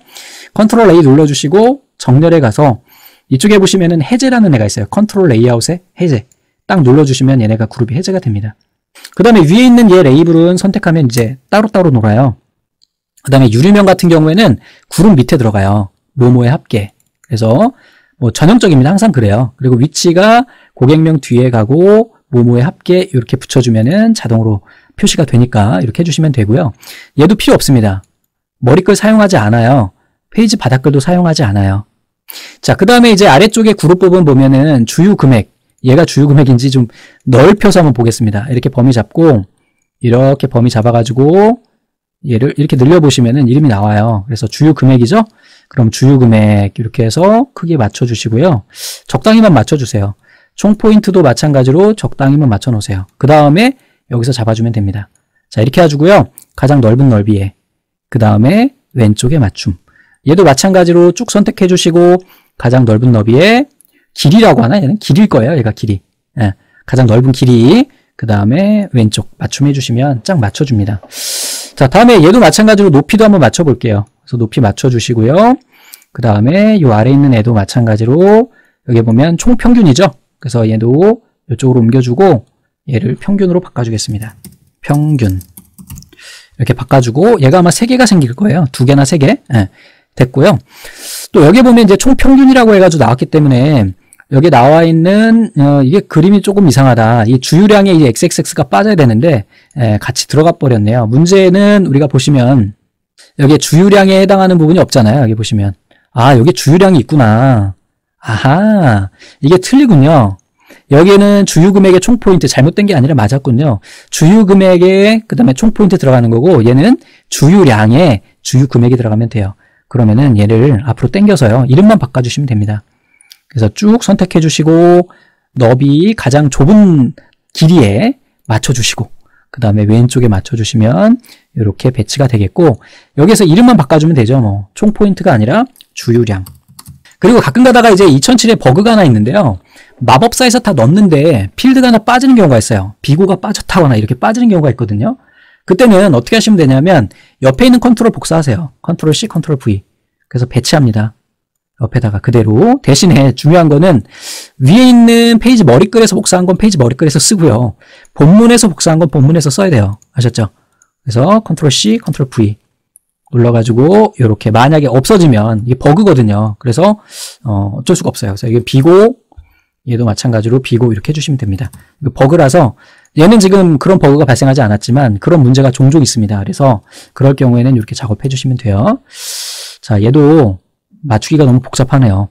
컨트롤 A 눌러주시고 정렬에 가서 이쪽에 보시면은 해제라는 애가 있어요. 컨트롤 레이아웃에 해제. 딱 눌러주시면 얘네가 그룹이 해제가 됩니다. 그 다음에 위에 있는 얘 레이블은 선택하면 이제 따로따로 놀아요. 그 다음에 유류명 같은 경우에는 그룹 밑에 들어가요. 모모의 합계. 그래서 뭐 전형적입니다. 항상 그래요. 그리고 위치가 고객명 뒤에 가고 모모의 합계 이렇게 붙여주면은 자동으로 표시가 되니까 이렇게 해주시면 되고요. 얘도 필요 없습니다. 머리글 사용하지 않아요. 페이지 바닥글도 사용하지 않아요. 자, 그 다음에 이제 아래쪽에 그룹 부분 보면은 주유 금액, 얘가 주유 금액인지 좀 넓혀서 한번 보겠습니다. 이렇게 범위 잡고, 이렇게 범위 잡아가지고, 얘를 이렇게 늘려보시면은 이름이 나와요. 그래서 주유 금액이죠? 그럼 주유 금액 이렇게 해서 크기 맞춰주시고요. 적당히만 맞춰주세요. 총 포인트도 마찬가지로 적당히만 맞춰 놓으세요. 그 다음에 여기서 잡아주면 됩니다. 자, 이렇게 해주고요. 가장 넓은 넓이에. 그 다음에 왼쪽에 맞춤. 얘도 마찬가지로 쭉 선택해 주시고 가장 넓은 너비에 길이라고 하나? 얘는 길일 거예요. 얘가 길이. 예, 가장 넓은 길이 그 다음에 왼쪽 맞춤해 주시면 쫙 맞춰줍니다. 자 다음에 얘도 마찬가지로 높이도 한번 맞춰 볼게요. 그래서 높이 맞춰 주시고요. 그 다음에 이 아래 있는 애도 마찬가지로 여기 보면 총평균이죠. 그래서 얘도 이쪽으로 옮겨주고 얘를 평균으로 바꿔주겠습니다. 평균 이렇게 바꿔주고 얘가 아마 3개가 생길 거예요. 2개나 3개. 예. 됐고요. 또 여기 보면 이제 총 평균이라고 해가지고 나왔기 때문에 여기 나와 있는 어, 이게 그림이 조금 이상하다. 이 주유량에 이 xxx가 빠져야 되는데 에, 같이 들어가 버렸네요. 문제는 우리가 보시면 여기 주유량에 해당하는 부분이 없잖아요. 여기 보시면 아 여기 주유량이 있구나. 아하 이게 틀리군요. 여기에는 주유 금액의 총 포인트 잘못된 게 아니라 맞았군요. 주유 금액에 그 다음에 총 포인트 들어가는 거고 얘는 주유량에 주유 금액이 들어가면 돼요. 그러면은 얘를 앞으로 당겨서요. 이름만 바꿔주시면 됩니다. 그래서 쭉 선택해 주시고 너비 가장 좁은 길이에 맞춰 주시고 그 다음에 왼쪽에 맞춰주시면 이렇게 배치가 되겠고 여기서 이름만 바꿔주면 되죠. 뭐 총 포인트가 아니라 주유량 그리고 가끔 가다가 이제 2007에 버그가 하나 있는데요. 마법사에서 다 넣는데 필드가 하나 빠지는 경우가 있어요. 비고가 빠졌다거나 이렇게 빠지는 경우가 있거든요. 그때는 어떻게 하시면 되냐면 옆에 있는 컨트롤 복사하세요. 컨트롤 C, 컨트롤 V. 그래서 배치합니다. 옆에다가 그대로. 대신에 중요한 거는 위에 있는 페이지 머리글에서 복사한 건 페이지 머리글에서 쓰고요. 본문에서 복사한 건 본문에서 써야 돼요. 아셨죠? 그래서 컨트롤 C, 컨트롤 V. 눌러가지고 이렇게 만약에 없어지면 이게 버그거든요. 그래서 어, 어쩔 수가 없어요. 그래서 이게 비고 얘도 마찬가지로 비고 이렇게 해주시면 됩니다. 이거 버그라서 얘는 지금 그런 버그가 발생하지 않았지만 그런 문제가 종종 있습니다. 그래서 그럴 경우에는 이렇게 작업해 주시면 돼요. 자, 얘도 맞추기가 너무 복잡하네요.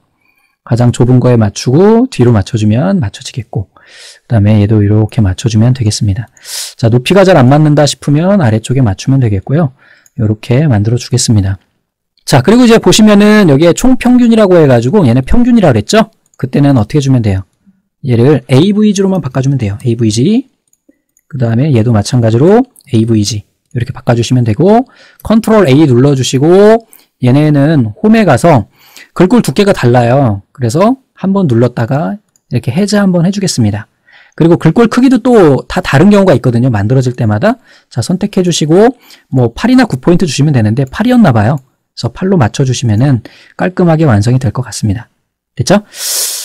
가장 좁은 거에 맞추고 뒤로 맞춰주면 맞춰지겠고 그 다음에 얘도 이렇게 맞춰주면 되겠습니다. 자, 높이가 잘 안 맞는다 싶으면 아래쪽에 맞추면 되겠고요. 이렇게 만들어 주겠습니다. 자, 그리고 이제 보시면은 여기에 총평균이라고 해가지고 얘네 평균이라고 그랬죠? 그때는 어떻게 주면 돼요? 얘를 AVG로만 바꿔주면 돼요. AVG. 그 다음에 얘도 마찬가지로 AVG. 이렇게 바꿔주시면 되고, 컨트롤 A 눌러주시고, 얘네는 홈에 가서 글꼴 두께가 달라요. 그래서 한번 눌렀다가 이렇게 해제 한번 해주겠습니다. 그리고 글꼴 크기도 또 다 다른 경우가 있거든요. 만들어질 때마다. 자, 선택해 주시고, 뭐 8이나 9포인트 주시면 되는데 8이었나 봐요. 그래서 8로 맞춰 주시면은 깔끔하게 완성이 될 것 같습니다. 됐죠?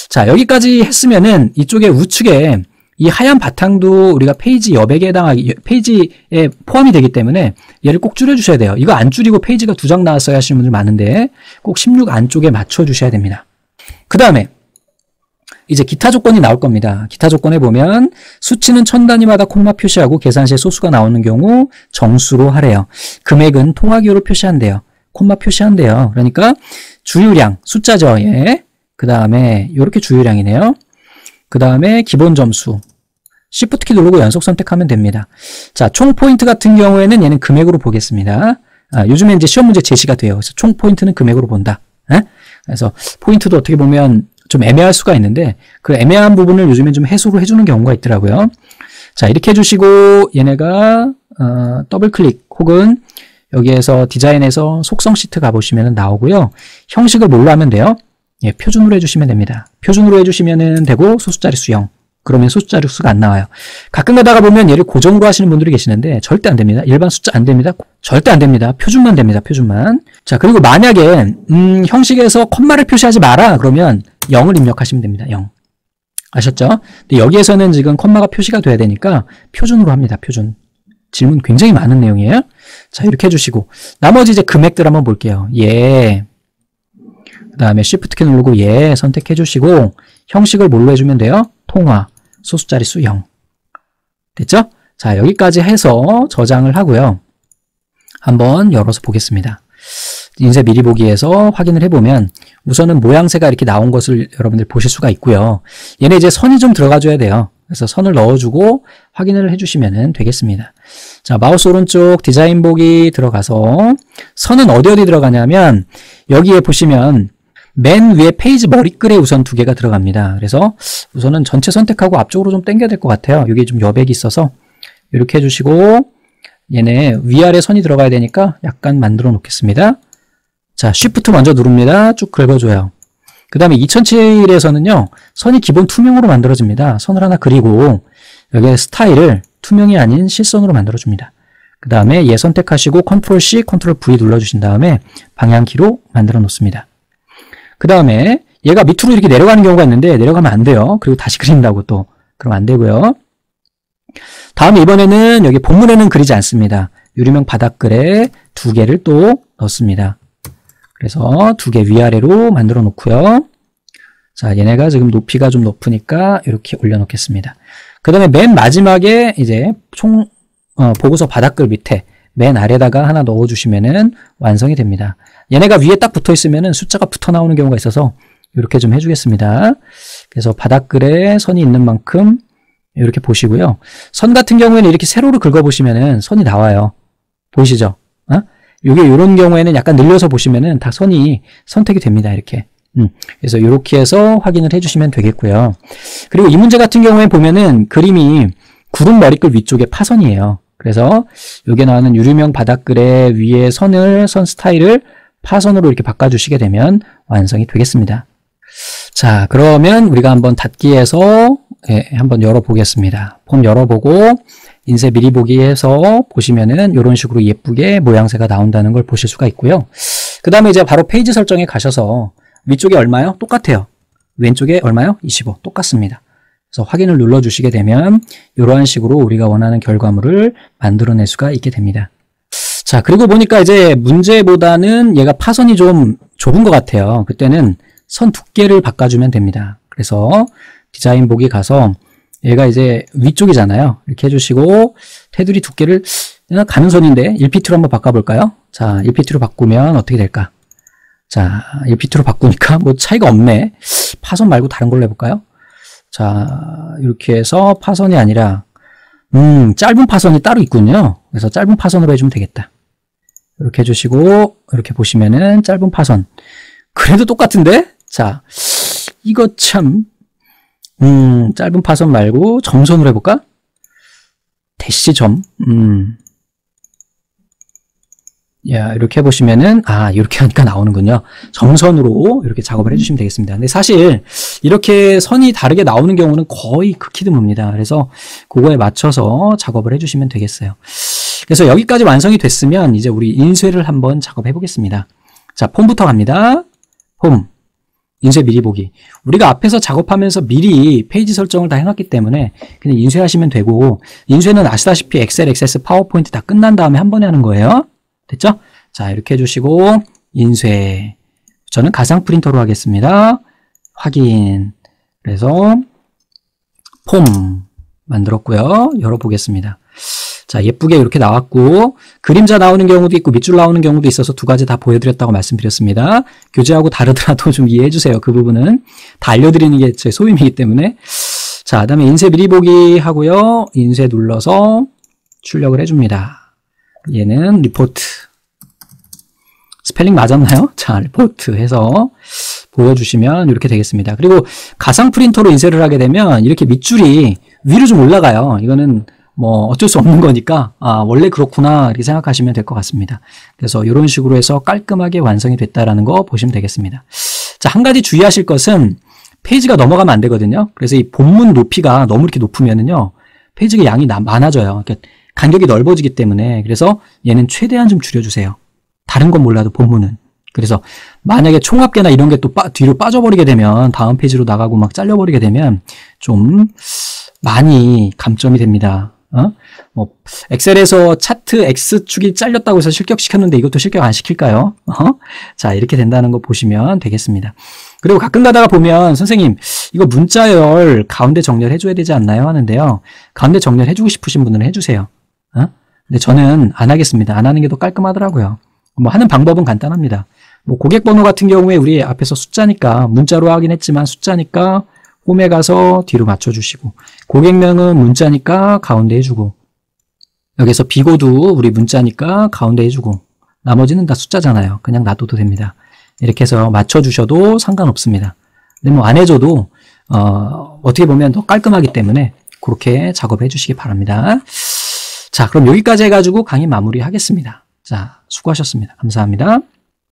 자, 여기까지 했으면은 이쪽에 우측에 이 하얀 바탕도 우리가 페이지 여백에 해당하기, 페이지에 포함이 되기 때문에 얘를 꼭 줄여 주셔야 돼요. 이거 안 줄이고 페이지가 두 장 나왔어요 하시는 분들 많은데 꼭 16 안쪽에 맞춰 주셔야 됩니다. 그 다음에 이제 기타 조건이 나올 겁니다. 기타 조건에 보면 수치는 천 단위마다 콤마 표시하고 계산 시에 소수가 나오는 경우 정수로 하래요. 금액은 통화기호로 표시한대요. 콤마 표시한대요. 그러니까 주유량, 숫자죠. 예. 그 다음에 이렇게 주유량이네요. 그 다음에 기본 점수. Shift 키 누르고 연속 선택하면 됩니다. 자, 총 포인트 같은 경우에는 얘는 금액으로 보겠습니다. 아, 요즘에 이제 시험 문제 제시가 돼요. 그래서 총 포인트는 금액으로 본다. 에? 그래서 포인트도 어떻게 보면 좀 애매할 수가 있는데 그 애매한 부분을 요즘에 좀 해소를 해주는 경우가 있더라고요. 자, 이렇게 해주시고 얘네가 어, 더블 클릭 혹은 여기에서 디자인에서 속성 시트 가보시면 나오고요. 형식을 뭘로 하면 돼요? 예, 표준으로 해주시면 됩니다. 표준으로 해주시면 되고 소수자리 수 영 그러면 소수자리 수가 안 나와요. 가끔 가다가 보면 얘를 고정으로 하시는 분들이 계시는데 절대 안 됩니다. 일반 숫자 안 됩니다. 절대 안 됩니다. 표준만 됩니다. 표준만. 자 그리고 만약에 음, 형식에서 콤마를 표시하지 마라 그러면 0을 입력하시면 됩니다. 0. 아셨죠? 근데 여기에서는 지금 콤마가 표시가 돼야 되니까 표준으로 합니다. 표준. 질문 굉장히 많은 내용이에요. 자 이렇게 해주시고 나머지 이제 금액들 한번 볼게요. 예. 그 다음에 Shift 키 누르고 예 선택해 주시고 형식을 뭘로 해주면 돼요? 통화, 소수자리 수 0. 됐죠? 자 여기까지 해서 저장을 하고요. 한번 열어서 보겠습니다. 인쇄 미리 보기에서 확인을 해보면 우선은 모양새가 이렇게 나온 것을 여러분들 보실 수가 있고요. 얘네 이제 선이 좀 들어가줘야 돼요. 그래서 선을 넣어주고 확인을 해주시면 되겠습니다. 자, 마우스 오른쪽 디자인 보기 들어가서 선은 어디 어디 들어가냐면 여기에 보시면 맨 위에 페이지 머리글에 우선 두 개가 들어갑니다. 그래서 우선은 전체 선택하고 앞쪽으로 좀 당겨야 될 것 같아요. 여기 좀 여백이 있어서 이렇게 해주시고 얘네 위아래 선이 들어가야 되니까 약간 만들어 놓겠습니다. 자, Shift 먼저 누릅니다. 쭉 긁어줘요. 그 다음에 2007에서는요, 선이 기본 투명으로 만들어집니다. 선을 하나 그리고 여기에 스타일을 투명이 아닌 실선으로 만들어줍니다. 그 다음에 얘 선택하시고 Ctrl C, Ctrl V 눌러주신 다음에 방향키로 만들어 놓습니다. 그 다음에 얘가 밑으로 이렇게 내려가는 경우가 있는데 내려가면 안 돼요. 그리고 다시 그린다고 또. 그럼 안 되고요. 다음에 이번에는 여기 본문에는 그리지 않습니다. 유리명 바닥글에 두 개를 또 넣습니다. 그래서 두 개 위아래로 만들어 놓고요. 자, 얘네가 지금 높이가 좀 높으니까 이렇게 올려 놓겠습니다. 그 다음에 맨 마지막에 이제 총 어, 보고서 바닥글 밑에 맨 아래다가 하나 넣어주시면은 완성이 됩니다. 얘네가 위에 딱 붙어 있으면은 숫자가 붙어 나오는 경우가 있어서 이렇게 좀 해주겠습니다. 그래서 바닥글에 선이 있는 만큼 이렇게 보시고요. 선 같은 경우에는 이렇게 세로로 긁어보시면은 선이 나와요. 보이시죠? 어? 이게 이런 경우에는 약간 늘려서 보시면은 다 선이 선택이 됩니다. 이렇게. 음, 그래서 이렇게 해서 확인을 해주시면 되겠고요. 그리고 이 문제 같은 경우에 보면은 그림이 구름 머리글 위쪽에 파선이에요. 그래서 여기에 나오는 유리명 바닥글의 위에 선을 선 스타일을 파선으로 이렇게 바꿔주시게 되면 완성이 되겠습니다. 자 그러면 우리가 한번 닫기에서 예, 한번 열어보겠습니다. 폼 열어보고 인쇄 미리 보기에서 보시면은 이런 식으로 예쁘게 모양새가 나온다는 걸 보실 수가 있고요. 그 다음에 이제 바로 페이지 설정에 가셔서 위쪽에 얼마요? 똑같아요. 왼쪽에 얼마요? 25 똑같습니다. 그래서 확인을 눌러주시게 되면 이러한 식으로 우리가 원하는 결과물을 만들어낼 수가 있게 됩니다. 자, 그리고 보니까 이제 문제보다는 얘가 파선이 좀 좁은 것 같아요. 그때는 선 두께를 바꿔주면 됩니다. 그래서 디자인 보기 가서 얘가 이제 위쪽이잖아요. 이렇게 해주시고 테두리 두께를 가는 선인데 1pt로 한번 바꿔볼까요? 자, 1pt로 바꾸면 어떻게 될까? 자, 1pt로 바꾸니까 뭐 차이가 없네. 파선 말고 다른 걸로 해볼까요? 자, 이렇게 해서 파선이 아니라 음, 짧은 파선이 따로 있군요. 그래서 짧은 파선으로 해주면 되겠다. 이렇게 해주시고 이렇게 보시면은 짧은 파선. 그래도 똑같은데? 자, 이거 참 음, 짧은 파선 말고 점선으로 해볼까? 대시점. 음. 야, 이렇게 해보시면은, 아, 이렇게 하니까 나오는군요. 점선으로 이렇게 작업을 해주시면 되겠습니다. 근데 사실, 이렇게 선이 다르게 나오는 경우는 거의 극히 드뭅니다. 그래서, 그거에 맞춰서 작업을 해주시면 되겠어요. 그래서 여기까지 완성이 됐으면, 이제 우리 인쇄를 한번 작업해 보겠습니다. 자, 폼부터 갑니다. 폼. 인쇄 미리 보기. 우리가 앞에서 작업하면서 미리 페이지 설정을 다 해놨기 때문에 그냥 인쇄하시면 되고 인쇄는 아시다시피 엑셀, 액세스, 파워포인트 다 끝난 다음에 한 번에 하는 거예요. 됐죠? 자 이렇게 해주시고 인쇄 저는 가상 프린터로 하겠습니다. 확인 그래서 폼 만들었고요. 열어보겠습니다. 자, 예쁘게 이렇게 나왔고, 그림자 나오는 경우도 있고, 밑줄 나오는 경우도 있어서 두 가지 다 보여드렸다고 말씀드렸습니다. 교재하고 다르더라도 좀 이해해 주세요. 그 부분은. 다 알려드리는 게 제 소임이기 때문에. 자, 그 다음에 인쇄 미리 보기 하고요. 인쇄 눌러서 출력을 해줍니다. 얘는 리포트. 스펠링 맞았나요? 자, 리포트 해서 보여주시면 이렇게 되겠습니다. 그리고 가상 프린터로 인쇄를 하게 되면 이렇게 밑줄이 위로 좀 올라가요. 이거는 뭐 어쩔 수 없는 거니까 아 원래 그렇구나 이렇게 생각하시면 될 것 같습니다. 그래서 이런 식으로 해서 깔끔하게 완성이 됐다라는 거 보시면 되겠습니다. 자, 한 가지 주의하실 것은 페이지가 넘어가면 안 되거든요. 그래서 이 본문 높이가 너무 이렇게 높으면은요. 페이지가 양이 많아져요. 그러니까 간격이 넓어지기 때문에 그래서 얘는 최대한 좀 줄여주세요. 다른 건 몰라도 본문은. 그래서 만약에 총합계나 이런 게 또 뒤로 빠져버리게 되면 다음 페이지로 나가고 막 잘려버리게 되면 좀 많이 감점이 됩니다. 어? 뭐 엑셀에서 차트 X축이 잘렸다고 해서 실격시켰는데 이것도 실격 안 시킬까요? 어? 자 이렇게 된다는 거 보시면 되겠습니다. 그리고 가끔 가다가 보면 선생님 이거 문자열 가운데 정렬해 줘야 되지 않나요? 하는데요. 가운데 정렬해 주고 싶으신 분은 해주세요. 어? 근데 저는 안 하겠습니다. 안 하는 게 더 깔끔하더라고요. 뭐 하는 방법은 간단합니다. 뭐 고객 번호 같은 경우에 우리 앞에서 숫자니까 문자로 하긴 했지만 숫자니까 홈에 가서 뒤로 맞춰주시고 고객명은 문자니까 가운데 해주고 여기서 비고도 우리 문자니까 가운데 해주고 나머지는 다 숫자잖아요. 그냥 놔둬도 됩니다. 이렇게 해서 맞춰주셔도 상관없습니다. 근데 뭐 안 해줘도 어, 어떻게 보면 더 깔끔하기 때문에 그렇게 작업해 주시기 바랍니다. 자 그럼 여기까지 해가지고 강의 마무리하겠습니다. 자 수고하셨습니다. 감사합니다.